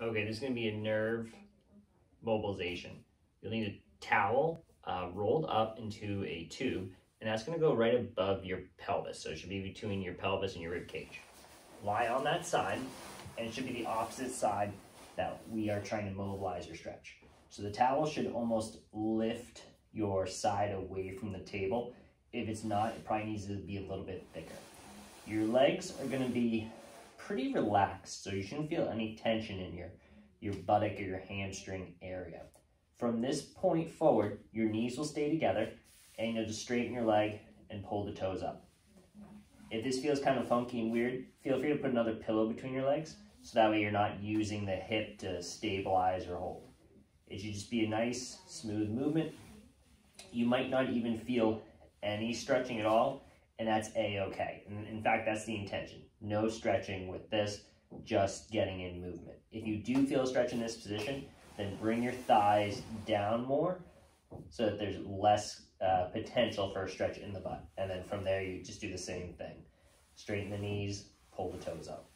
Okay, this is going to be a nerve mobilization. You'll need a towel uh, rolled up into a tube, and that's going to go right above your pelvis. So it should be between your pelvis and your rib cage. Lie on that side, and it should be the opposite side that we are trying to mobilize or stretch. So the towel should almost lift your side away from the table. If it's not, it probably needs to be a little bit thicker. Your legs are going to be pretty relaxed, so you shouldn't feel any tension in your, your buttock or your hamstring area. From this point forward, your knees will stay together, and you'll just straighten your leg and pull the toes up. If this feels kind of funky and weird, feel free to put another pillow between your legs, so that way you're not using the hip to stabilize or hold. It should just be a nice, smooth movement. You might not even feel any stretching at all, and that's a-okay. In fact, that's the intention. No stretching with this, just getting in movement. If you do feel a stretch in this position, then bring your thighs down more so that there's less uh, potential for a stretch in the butt. And then from there, you just do the same thing. Straighten the knees, pull the toes up.